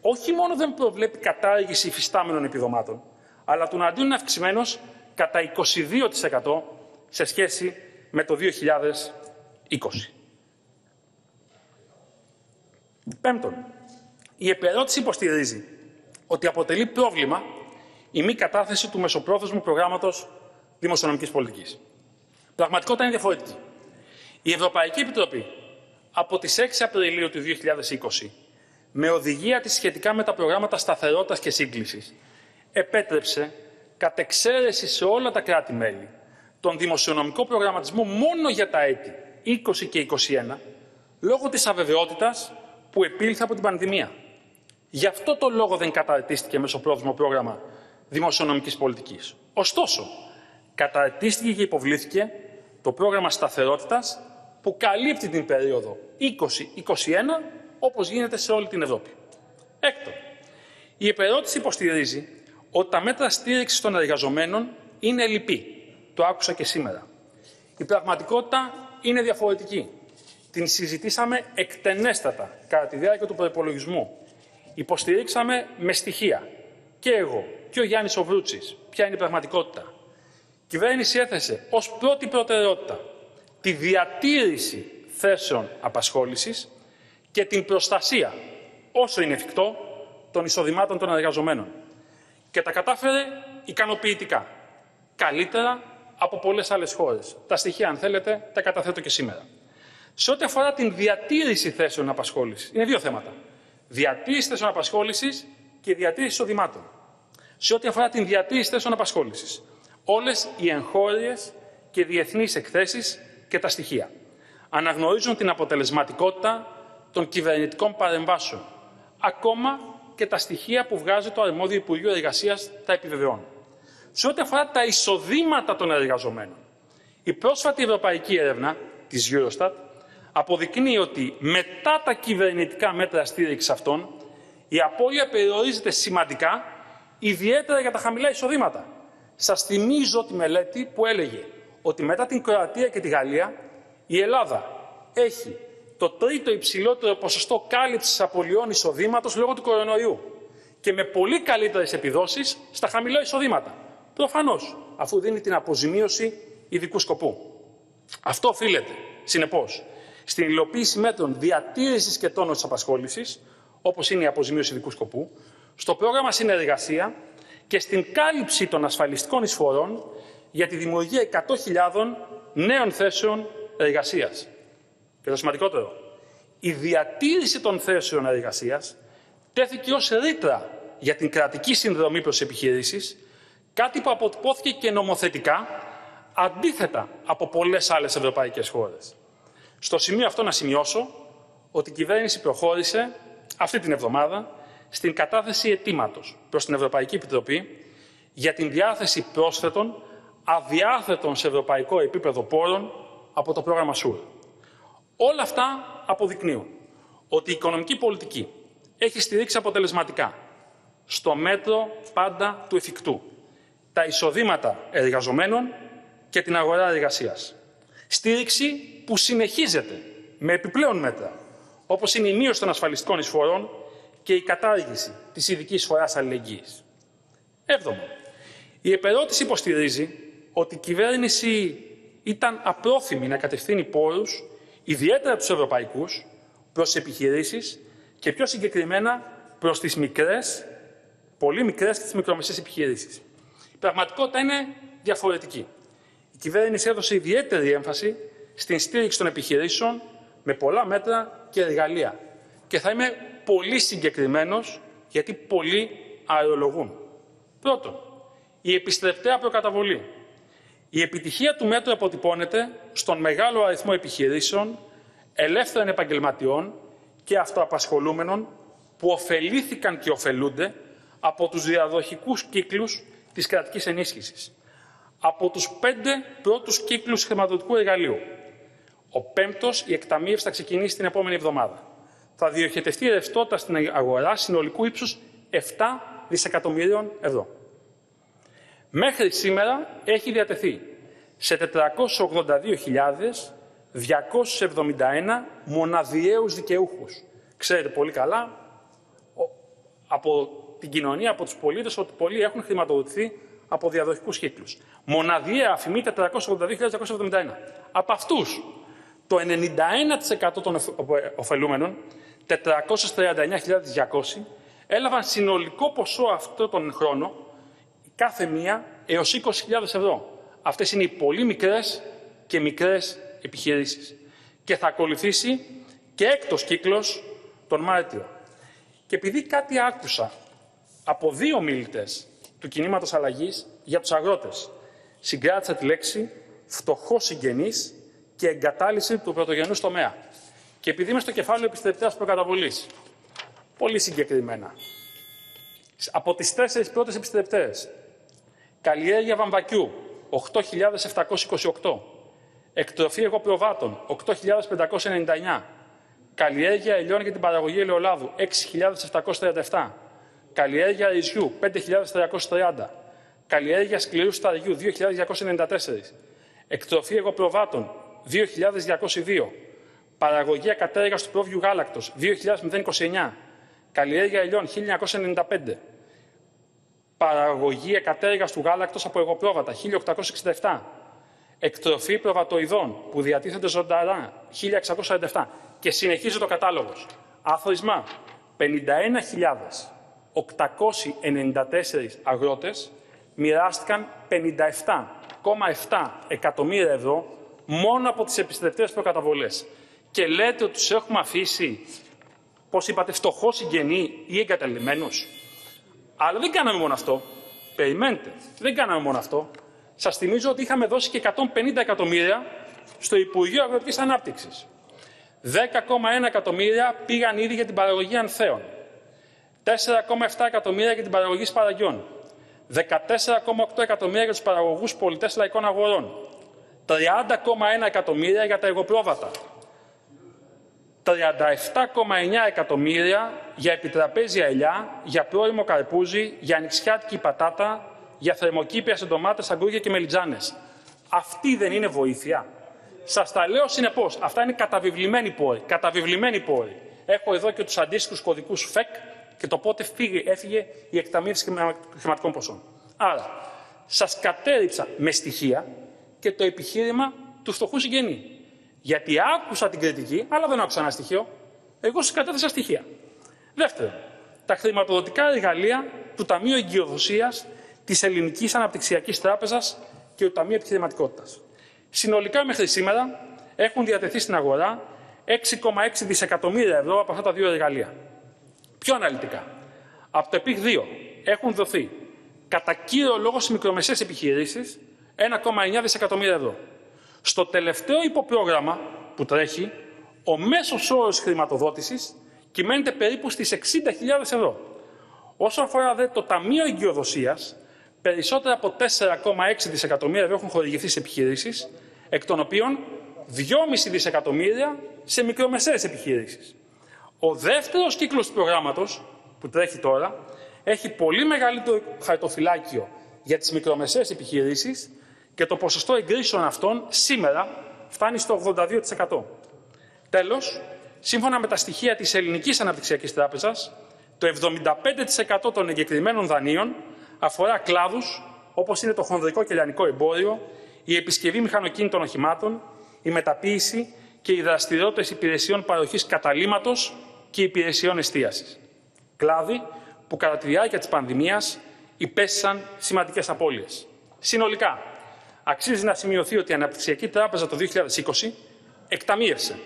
όχι μόνο δεν προβλέπει κατάργηση υφιστάμενων επιδομάτων, αλλά του αντίον είναι αυξημένος κατά 22% σε σχέση με το 2020. Πέμπτον, η επερώτηση υποστηρίζει ότι αποτελεί πρόβλημα η μη κατάθεση του μεσοπρόθεσμου προγράμματος δημοσιονομικής πολιτικής. Πραγματικότητα είναι διαφορετική. Η Ευρωπαϊκή Επιτροπή από τις 6 Απριλίου του 2020 με οδηγία της σχετικά με τα προγράμματα σταθερότητας και σύγκλησης επέτρεψε κατ' εξαίρεση σε όλα τα κράτη-μέλη τον δημοσιονομικό προγραμματισμό μόνο για τα έτη 20 και 21 λόγω της αβεβαιότητας που επήλθε από την πανδημία. Γι' αυτό το λόγο δεν καταρτίστηκε μεσοπρόθεσμο πρόγραμμα δημοσιονομικής πολιτικής. Ωστόσο, καταρτίστηκε και υποβλήθηκε το πρόγραμμα σταθερότητας που καλύπτει την περίοδο 2021 όπως γίνεται σε όλη την Ευρώπη. Έκτο, η επερώτηση υποστηρίζει ότι τα μέτρα στήριξης των εργαζομένων είναι λυπή. Το άκουσα και σήμερα. Η πραγματικότητα είναι διαφορετική. Την συζητήσαμε εκτενέστατα κατά τη διάρκεια του προπολογισμού υποστηρίξαμε με στοιχεία. Και εγώ και ο Γιάννης Οβρούτσης. Ποια είναι η πραγματικότητα. Η κυβέρνηση έθεσε ως πρώτη προτεραιότητα τη διατήρηση θέσεων απασχόλησης και την προστασία, όσο είναι εφικτό, των εισοδημάτων των εργαζομένων. Και τα κατάφερε ικανοποιητικά. Καλύτερα από πολλές άλλες χώρες. Τα στοιχεία, αν θέλετε, τα καταθέτω και σήμερα. Σε ό,τι αφορά την διατήρηση θέσεων απασχόλησης, είναι δύο θέματα. Διατήρηση θέσεων απασχόλησης και διατήρηση εισοδημάτων. Σε ό,τι αφορά την διατήρηση θέσεων απασχόλησης, όλες οι εγχώριες και διεθνείς εκθέσεις και τα στοιχεία αναγνωρίζουν την αποτελεσματικότητα των κυβερνητικών παρεμβάσεων. Ακόμα και τα στοιχεία που βγάζει το αρμόδιο Υπουργείο Εργασίας τα επιβεβαιώνουν. Σε ό,τι αφορά τα εισοδήματα των εργαζομένων, η πρόσφατη ευρωπαϊκή έρευνα της Eurostat αποδεικνύει ότι μετά τα κυβερνητικά μέτρα στήριξης αυτών, η απώλεια περιορίζεται σημαντικά, ιδιαίτερα για τα χαμηλά εισοδήματα. Σας θυμίζω τη μελέτη που έλεγε ότι μετά την Κροατία και τη Γαλλία, η Ελλάδα έχει το τρίτο υψηλότερο ποσοστό κάλυψης απολειών εισοδήματος λόγω του κορονοϊού και με πολύ καλύτερες επιδόσεις στα χαμηλά εισοδήματα. Προφανώς, αφού δίνει την αποζημίωση ειδικού σκοπού. Αυτό οφείλεται, συνεπώς, στην υλοποίηση μέτρων διατήρησης και τόνωσης απασχόλησης, όπως είναι η αποζημίωση ειδικού σκοπού, στο πρόγραμμα συνεργασία και στην κάλυψη των ασφαλιστικών εισφορών για τη δημιουργία 100.000 νέων θέσεων εργασίας. Και το σημαντικότερο, η διατήρηση των θέσεων εργασίας τέθηκε ως ρήτρα για την κρατική συνδρομή προς επιχειρήσεις, κάτι που αποτυπώθηκε και νομοθετικά αντίθετα από πολλές άλλες ευρωπαϊκές χώρες. Στο σημείο αυτό να σημειώσω ότι η κυβέρνηση προχώρησε αυτή την εβδομάδα στην κατάθεση αιτήματος προς την Ευρωπαϊκή Επιτροπή για την διάθεση πρόσθετων αδιάθετων σε ευρωπαϊκό επίπεδο πόρων από το πρόγραμμα ΣΟΥΡ. Όλα αυτά αποδεικνύουν ότι η οικονομική πολιτική έχει στηρίξει αποτελεσματικά στο μέτρο πάντα του εφικτού τα εισοδήματα εργαζομένων και την αγορά εργασίας. Στήριξη που συνεχίζεται με επιπλέον μέτρα, όπως είναι η μείωση των ασφαλιστικών εισφορών και η κατάργηση της ειδικής εισφοράς αλληλεγγύης. Έβδομο, η επερώτηση υποστηρίζει ότι η κυβέρνηση ήταν απρόθυμη να κατευθύνει πόρους, ιδιαίτερα τους ευρωπαϊκούς, προς τις επιχειρήσεις και πιο συγκεκριμένα προς τις μικρές, πολύ μικρές και τις μικρομεσαίες επιχειρήσεις. Η πραγματικότητα είναι διαφορετική. Η κυβέρνηση έδωσε ιδιαίτερη έμφαση στην στήριξη των επιχειρήσεων με πολλά μέτρα και εργαλεία. Και θα είμαι πολύ συγκεκριμένος, γιατί πολλοί αερολογούν. Πρώτον, η επιστρεπτέα προκαταβολή. Η επιτυχία του μέτρου αποτυπώνεται στον μεγάλο αριθμό επιχειρήσεων, ελεύθερων επαγγελματιών και αυτοαπασχολούμενων που ωφελήθηκαν και ωφελούνται από τους διαδοχικούς κύκλους της κρατικής ενίσχυσης. Από τους πέντε πρώτους κύκλους χρηματοδοτικού εργαλείου. Ο πέμπτος, η εκταμείευση θα ξεκινήσει την επόμενη εβδομάδα. Θα διοχετευτεί ρευστότητα στην αγορά συνολικού ύψους 7 δισεκατομμυρίων ευρώ. Μέχρι σήμερα έχει διατεθεί σε 482.271 μοναδιαίους δικαιούχους. Ξέρετε πολύ καλά, από την κοινωνία, από τους πολίτες, ότι πολλοί έχουν χρηματοδοτηθεί από διαδοχικούς κύκλους. Μοναδιαία αφημί 482.271. Από αυτούς, το 91% των ωφελούμενων, 439.200, έλαβαν συνολικό ποσό αυτό τον χρόνο, κάθε μία έως 20.000 ευρώ. Αυτές είναι οι πολύ μικρές και μικρές επιχειρήσεις. Και θα ακολουθήσει και έκτος κύκλος τον Μάρτιο. Και επειδή κάτι άκουσα από δύο μιλητές του κινήματος αλλαγής για τους αγρότες, συγκράτησα τη λέξη φτωχός συγγενής και εγκατάλειψη του πρωτογενούς τομέα. Και επειδή είμαι στο κεφάλαιο επιστρεπτέας προκαταβολής, πολύ συγκεκριμένα, από τις τέσσερις πρώτες επιστρεπτές, καλλιέργεια βαμβακιού, 8.728, εκτροφή εγωπροβάτων, 8.599, καλλιέργεια ελιών για την παραγωγή ελαιολάδου, 6.737, καλλιέργεια ρυζιού 5.330, καλλιέργεια σκληρού σταριού 2.294, εκτροφή εγωπροβάτων 2.202, παραγωγή ακατέργας του πρόβιου γάλακτος 2.029. καλλιέργεια ελιών 1.995, παραγωγή ακατέργας του γάλακτος από εγωπρόβατα 1.867, εκτροφή προβατοειδών που διατίθενται ζωντανά 1.647 και συνεχίζει το κατάλογος. Αθροισμά 894 αγρότες μοιράστηκαν 57,7 εκατομμύρια ευρώ μόνο από τις επιστρεπτές προκαταβολές. Και λέτε ότι τους έχουμε αφήσει, πώς είπατε, φτωχός συγγενή ή εγκαταλειμμένους. Αλλά δεν κάναμε μόνο αυτό. Περιμένετε. Δεν κάναμε μόνο αυτό. Σας θυμίζω ότι είχαμε δώσει και 150 εκατομμύρια στο Υπουργείο Αγροτικής Ανάπτυξης. 10,1 εκατομμύρια πήγαν ήδη για την παραγωγή ανθέων. 4,7 εκατομμύρια για την παραγωγή σπαραγιών. 14,8 εκατομμύρια για τους παραγωγούς πολιτές λαϊκών αγορών. 30,1 εκατομμύρια για τα εγωπρόβατα. 37,9 εκατομμύρια για επιτραπέζια ελιά, για πρώιμο καρπούζι, για ανοιξιάτικη πατάτα, για θερμοκήπια σε ντομάτες, αγκούρια και μελιτζάνες. Αυτή δεν είναι βοήθεια. Σας τα λέω συνεπώς. Αυτά είναι καταβιβλημένοι πόροι. Καταβιβλημένοι πόροι. Έχω εδώ και τους αντίστοιχους κωδικούς ΦΕΚ και το πότε φύγε, έφυγε η εκταμείευση χρηματικών ποσών. Άρα, σας κατέριψα με στοιχεία και το επιχείρημα του φτωχού συγγενή. Γιατί άκουσα την κριτική, αλλά δεν άκουσα ένα στοιχείο. Εγώ σας κατέθεσα στοιχεία. Δεύτερον, τα χρηματοδοτικά εργαλεία του Ταμείου Εγκυοδοσίας της Ελληνικής Αναπτυξιακής Τράπεζας και του Ταμείου Επιχειρηματικότητας. Συνολικά μέχρι σήμερα έχουν διατεθεί στην αγορά 6,6 δισεκατομμύρια ευρώ από αυτά τα δύο εργαλεία. Πιο αναλυτικά, από το ΕΠΙΧ 2 έχουν δοθεί κατά κύριο λόγο στις μικρομεσαίες επιχειρήσεις 1,9 δισεκατομμύρια ευρώ. Στο τελευταίο υποπρόγραμμα που τρέχει, ο μέσος όρος χρηματοδότησης κυμαίνεται περίπου στις 60.000 ευρώ. Όσον αφορά δε το Ταμείο Εγκυοδοσίας, περισσότερα από 4,6 δισεκατομμύρια ευρώ έχουν χορηγηθεί σε επιχειρήσεις, εκ των οποίων 2,5 δισεκατομμύρια σε μικρομεσαίες επιχειρήσεις. Ο δεύτερος κύκλος του προγράμματος, που τρέχει τώρα, έχει πολύ μεγαλύτερο χαρτοφυλάκιο για τις μικρομεσαίες επιχειρήσεις και το ποσοστό εγκρίσεων αυτών σήμερα φτάνει στο 82%. Τέλος, σύμφωνα με τα στοιχεία της Ελληνικής Αναπτυξιακής Τράπεζας, το 75% των εγκεκριμένων δανείων αφορά κλάδους όπως είναι το χονδρικό και λιανικό εμπόριο, η επισκευή μηχανοκίνητων οχημάτων, η μεταποίηση και οι δραστηριότητες υπηρεσιών παροχής καταλήμματος και υπηρεσιών εστίασης. Κλάδοι που κατά τη διάρκεια της πανδημίας υπέστησαν σημαντικές απώλειες. Συνολικά, αξίζει να σημειωθεί ότι η Αναπτυξιακή Τράπεζα το 2020 εκταμείευσε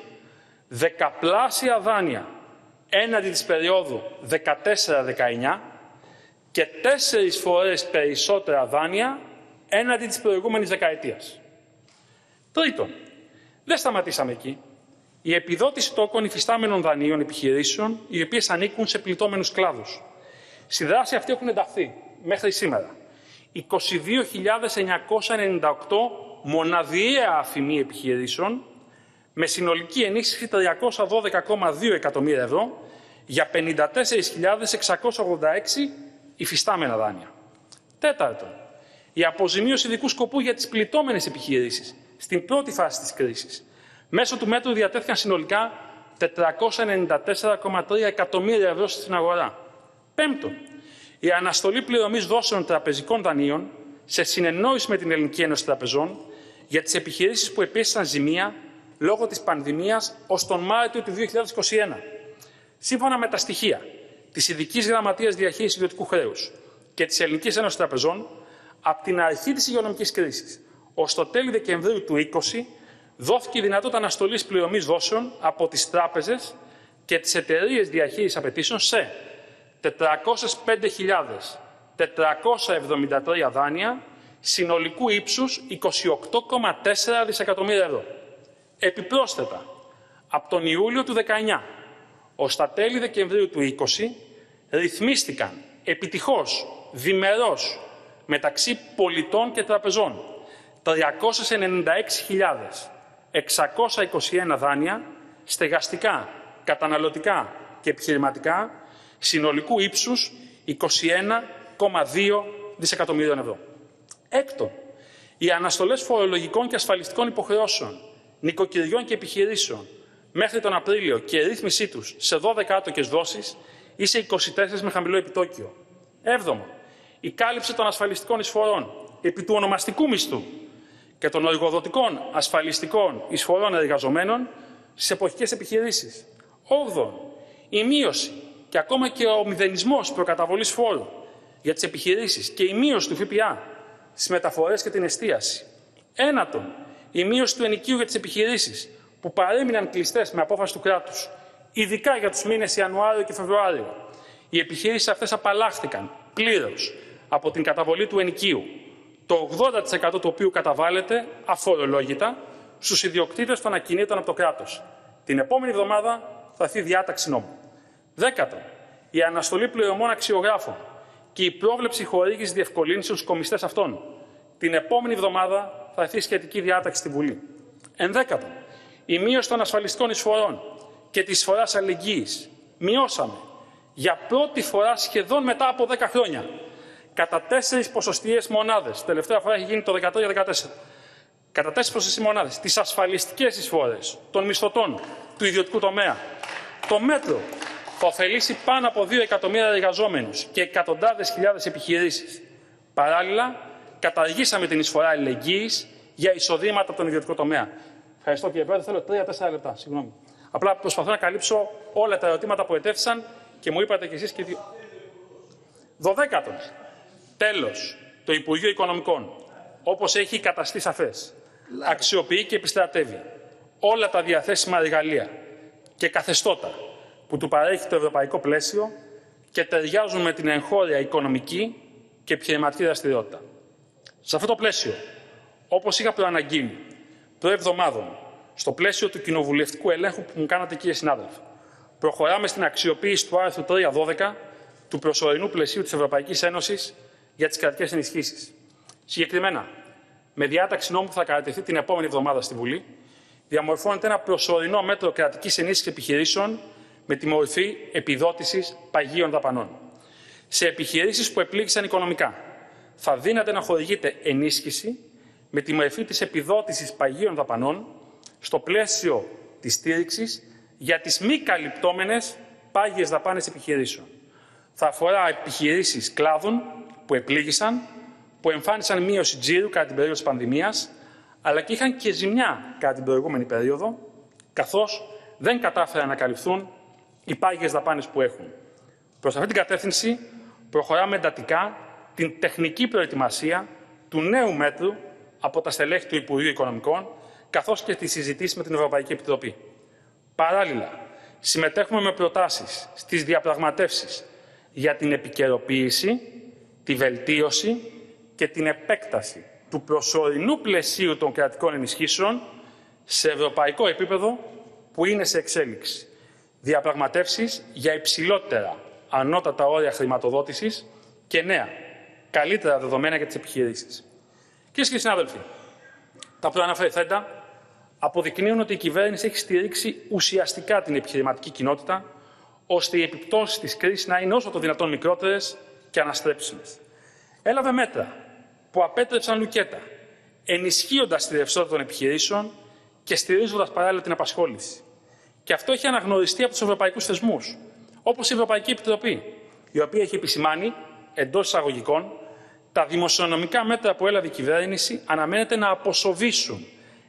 δεκαπλάσια δάνεια έναντι της περίοδου 14-19 και τέσσερις φορές περισσότερα δάνεια έναντι της προηγούμενης δεκαετίας. Τρίτον, δεν σταματήσαμε εκεί. Η επιδότηση τόκων υφιστάμενων δανείων επιχειρήσεων, οι οποίες ανήκουν σε πληττόμενους κλάδους. Στη δράση αυτή έχουν ενταχθεί μέχρι σήμερα 22.998 μοναδιαία αφημί επιχειρήσεων με συνολική ενίσχυση 312,2 εκατομμύρια ευρώ για 54.686 υφιστάμενα δάνεια. Τέταρτον, η αποζημίωση ειδικού σκοπού για τις πληττόμενες επιχειρήσεις στην πρώτη φάση της κρίσης. Μέσω του μέτρου διατέθηκαν συνολικά 494,3 εκατομμύρια ευρώ στην αγορά. Πέμπτον, η αναστολή πληρωμής δόσεων τραπεζικών δανείων σε συνεννόηση με την Ελληνική Ένωση Τραπεζών για τις επιχειρήσεις που επέστησαν ζημία λόγω της πανδημίας ως τον Μάρτιο του 2021. Σύμφωνα με τα στοιχεία της Ειδικής Γραμματείας Διαχείρισης Ιδιωτικού Χρέους και της Ελληνικής Ένωσης Τραπεζών, από την αρχή της υγειονομικής κρίσης ως το τέλη Δεκεμβρίου του 2020, δόθηκε η δυνατότητα αναστολής πληρωμής δόσεων από τις τράπεζες και τις εταιρείες διαχείρισης απαιτήσεων σε 405.473 δάνεια συνολικού ύψους 28,4 δισεκατομμύρια ευρώ. Επιπρόσθετα, από τον Ιούλιο του 19 ως τα τέλη Δεκεμβρίου του 20 ρυθμίστηκαν επιτυχώς, διμερώς, μεταξύ πολιτών και τραπεζών 396.621 δάνεια στεγαστικά, καταναλωτικά και επιχειρηματικά συνολικού ύψους 21,2 δισεκατομμύριων ευρώ. Έκτον, οι αναστολές φορολογικών και ασφαλιστικών υποχρεώσεων, νοικοκυριών και επιχειρήσεων μέχρι τον Απρίλιο και η ρύθμισή τους σε 12 άτοκες δόσεις ή σε 24 με χαμηλό επιτόκιο. Έβδομο, η κάλυψη των ασφαλιστικών εισφορών επί του ονομαστικού μισθού και των εργοδοτικών ασφαλιστικών εισφορών εργαζομένων στις εποχικές επιχειρήσεις. Όγδον, η μείωση και ακόμα και ο μηδενισμός προκαταβολής φόρου για τις επιχειρήσεις και η μείωση του ΦΠΑ στις μεταφορές και την εστίαση. Ένατον, η μείωση του ενοικίου για τις επιχειρήσεις που παρέμειναν κλειστές με απόφαση του κράτους, ειδικά για τους μήνες Ιανουάριο και Φεβρουάριο. Οι επιχειρήσεις αυτές απαλλάχθηκαν πλήρως από την καταβολή του ενοικίου, το 80% του οποίου καταβάλλεται αφορολόγητα στους ιδιοκτήτες των ακινήτων από το κράτος. Την επόμενη εβδομάδα θα έρθει διάταξη νόμου. Δέκατον, η αναστολή πληρωμών αξιογράφων και η πρόβλεψη χορήγησης διευκολύνσεων στους κομιστές αυτών. Την επόμενη εβδομάδα θα έρθει σχετική διάταξη στη Βουλή. Ενδέκατον, η μείωση των ασφαλιστικών εισφορών και της εισφορά αλληλεγγύης. Μειώσαμε για πρώτη φορά σχεδόν μετά από 10 χρόνια κατά τέσσερις ποσοστιαίες μονάδες. Τελευταία φορά έχει γίνει το 2013-2014. Κατά τέσσερις ποσοστιαίες μονάδες. Τις ασφαλιστικές εισφορές των μισθωτών του ιδιωτικού τομέα. Το μέτρο θα ωφελήσει πάνω από 2 εκατομμύρια εργαζόμενους και εκατοντάδες χιλιάδες επιχειρήσεις. Παράλληλα, καταργήσαμε την εισφορά αλληλεγγύης για εισοδήματα από τον ιδιωτικό τομέα. Ευχαριστώ κύριε Πρόεδρε. Θέλω τρία-τέσσερα λεπτά. Συγγνώμη. Απλά προσπαθώ να καλύψω όλα τα ερωτήματα που ετέθησαν και μου είπατε κι εσείς και δύο. Δωδέκατον. Τέλος, το Υπουργείο Οικονομικών, όπως έχει καταστεί σαφές, αξιοποιεί και επιστρατεύει όλα τα διαθέσιμα εργαλεία και καθεστώτα που του παρέχει το ευρωπαϊκό πλαίσιο και ταιριάζουν με την εγχώρια οικονομική και επιχειρηματική δραστηριότητα. Σε αυτό το πλαίσιο, όπως είχα προαναγγείλει εβδομάδων, στο πλαίσιο του κοινοβουλευτικού ελέγχου που μου κάνατε, κύριε συνάδελφε, προχωράμε στην αξιοποίηση του άρθρου 312 του προσωρινού πλαισίου της Ευρωπαϊκής Ένωσης για τις κρατικές ενισχύσεις. Συγκεκριμένα, με διάταξη νόμου που θα κατατεθεί την επόμενη εβδομάδα στη Βουλή, διαμορφώνεται ένα προσωρινό μέτρο κρατικής ενίσχυσης επιχειρήσεων με τη μορφή επιδότησης παγίων δαπανών. Σε επιχειρήσεις που επλήγησαν οικονομικά, θα δύναται να χορηγείται ενίσχυση με τη μορφή της επιδότησης παγίων δαπανών στο πλαίσιο της στήριξης για τις μη καλυπτόμενες πάγιες δαπάνες επιχειρήσεων. Θα αφορά επιχειρήσεις κλάδων που επλήγησαν, που εμφάνισαν μείωση τζίρου κατά την περίοδο της πανδημίας, αλλά και είχαν και ζημιά κατά την προηγούμενη περίοδο, καθώς δεν κατάφεραν να καλυφθούν οι πάγιες δαπάνες που έχουν. Προς αυτή την κατεύθυνση προχωράμε εντατικά την τεχνική προετοιμασία του νέου μέτρου από τα στελέχη του Υπουργείου Οικονομικών, καθώς και τη συζητήση με την Ευρωπαϊκή Επιτροπή. Παράλληλα, συμμετέχουμε με προτάσεις στις διαπραγματεύσεις για την επικαιροποίηση, τη βελτίωση και την επέκταση του προσωρινού πλαισίου των κρατικών ενισχύσεων σε ευρωπαϊκό επίπεδο που είναι σε εξέλιξη διαπραγματεύσεις για υψηλότερα ανώτατα όρια χρηματοδότησης και νέα, καλύτερα δεδομένα για τις επιχειρήσεις. Κυρίες και συνάδελφοι, τα προαναφερθέντα αποδεικνύουν ότι η κυβέρνηση έχει στηρίξει ουσιαστικά την επιχειρηματική κοινότητα, ώστε οι επιπτώσεις της κρίσης να είναι όσο το δυνατόν μικρότερες και αναστρέψιμε. Έλαβε μέτρα που απέτρεψαν λουκέτα, ενισχύοντας τη ρευστότητα των επιχειρήσεων και στηρίζοντας παράλληλα την απασχόληση. Και αυτό έχει αναγνωριστεί από τους ευρωπαϊκούς θεσμούς, όπως η Ευρωπαϊκή Επιτροπή, η οποία έχει επισημάνει εντός εισαγωγικών τα δημοσιονομικά μέτρα που έλαβε η κυβέρνηση αναμένεται να αποσοβήσουν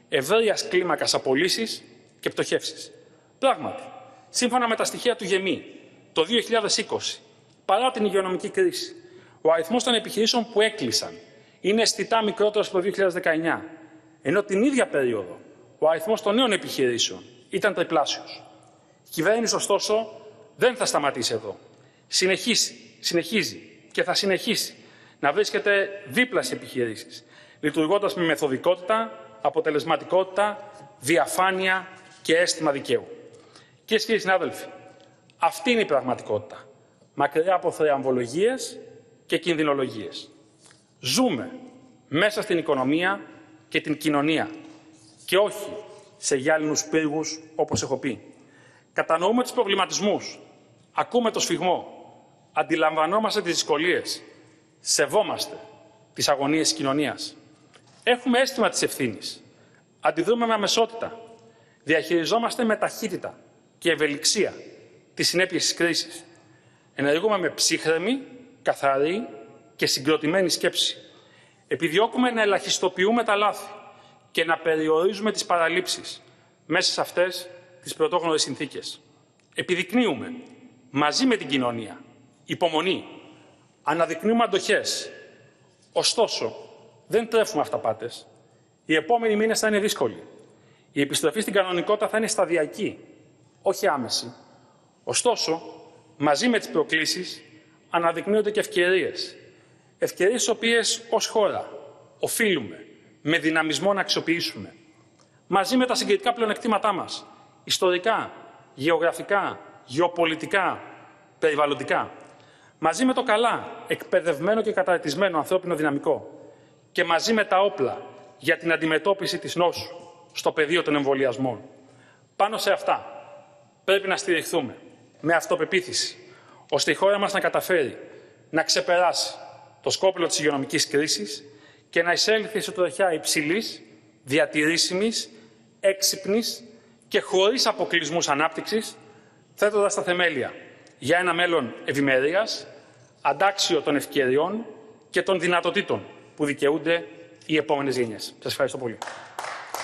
ευρεία κλίμακας απολύσεις και πτωχεύσεις. Πράγματι, σύμφωνα με τα στοιχεία του ΓΕΜΗ, το 2020, παρά την υγειονομική κρίση, ο αριθμός των επιχειρήσεων που έκλεισαν είναι αισθητά μικρότερος από το 2019, ενώ την ίδια περίοδο ο αριθμός των νέων επιχειρήσεων ήταν τριπλάσιος. Η κυβέρνηση, ωστόσο, δεν θα σταματήσει εδώ. Συνεχίσει, συνεχίζει και θα συνεχίσει να βρίσκεται δίπλα στις επιχειρήσεις, λειτουργώντας με μεθοδικότητα, αποτελεσματικότητα, διαφάνεια και αίσθημα δικαίου. Κυρίες και κύριοι συνάδελφοι, αυτή είναι η πραγματικότητα. Μακριά από θεαμβολογίες και κινδυνολογίες. Ζούμε μέσα στην οικονομία και την κοινωνία και όχι σε γυάλινους πύργους, όπως έχω πει. Κατανοούμε τους προβληματισμούς, ακούμε το σφιγμό, αντιλαμβανόμαστε τις δυσκολίες, σεβόμαστε τις αγωνίες της κοινωνίας. Έχουμε αίσθημα της ευθύνης, αντιδρούμε με αμεσότητα, διαχειριζόμαστε με ταχύτητα και ευελιξία τις συνέπειες της κρίσης. Ενεργούμε με ψύχρεμη, καθαρή και συγκροτημένη σκέψη. Επιδιώκουμε να ελαχιστοποιούμε τα λάθη και να περιορίζουμε τις παραλήψεις μέσα σε αυτές τις πρωτόγνωρες συνθήκες. Επιδεικνύουμε μαζί με την κοινωνία υπομονή, αναδεικνύουμε αντοχές. Ωστόσο, δεν τρέφουμε αυταπάτες. Οι επόμενοι μήνες θα είναι δύσκολοι. Η επιστροφή στην κανονικότητα θα είναι σταδιακή, όχι άμεση. Ωστόσο, μαζί με τις προκλήσεις αναδεικνύονται και ευκαιρίες. Ευκαιρίες τις οποίες ως χώρα οφείλουμε με δυναμισμό να αξιοποιήσουμε. Μαζί με τα συγκριτικά πλεονεκτήματά μας, ιστορικά, γεωγραφικά, γεωπολιτικά, περιβαλλοντικά. Μαζί με το καλά, εκπαιδευμένο και καταρτισμένο ανθρώπινο δυναμικό και μαζί με τα όπλα για την αντιμετώπιση της νόσου στο πεδίο των εμβολιασμών. Πάνω σε αυτά πρέπει να στηριχθούμε με αυτοπεποίθηση, ώστε η χώρα μας να καταφέρει να ξεπεράσει το σκόπελο της υγειονομικής κρίσης και να εισέλθει σε τροχιά υψηλής, διατηρήσιμης, έξυπνης και χωρίς αποκλεισμούς ανάπτυξης, θέτοντας τα θεμέλια για ένα μέλλον ευημερίας, αντάξιο των ευκαιριών και των δυνατοτήτων που δικαιούνται οι επόμενες γενιές. Σας ευχαριστώ πολύ.